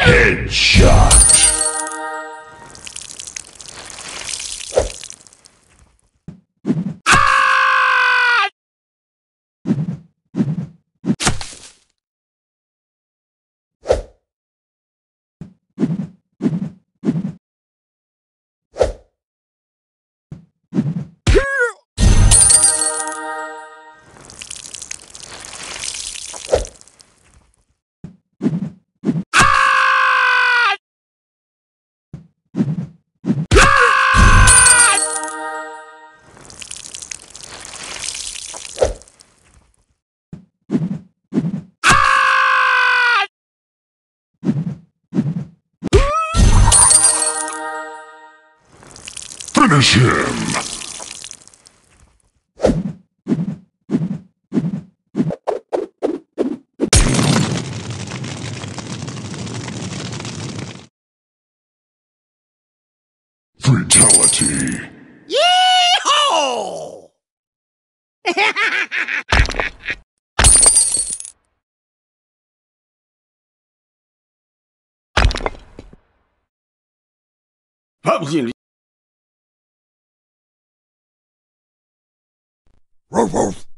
Headshot. Finish him! Fatality. Yee-haw! Pumpkin. Ruff, ruff.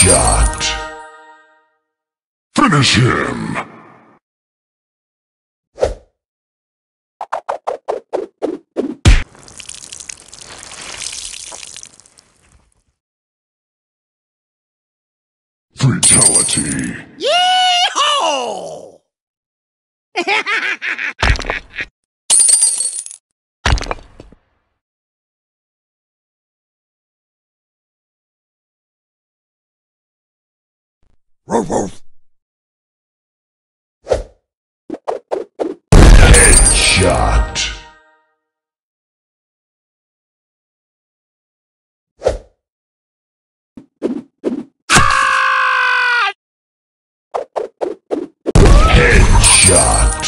Headshot. Finish him. Fatality. Yee-haw! Ruff, ruff. Headshot. Headshot.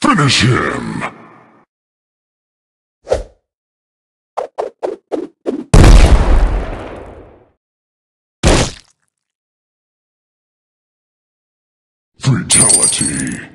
Finish him. Fatality.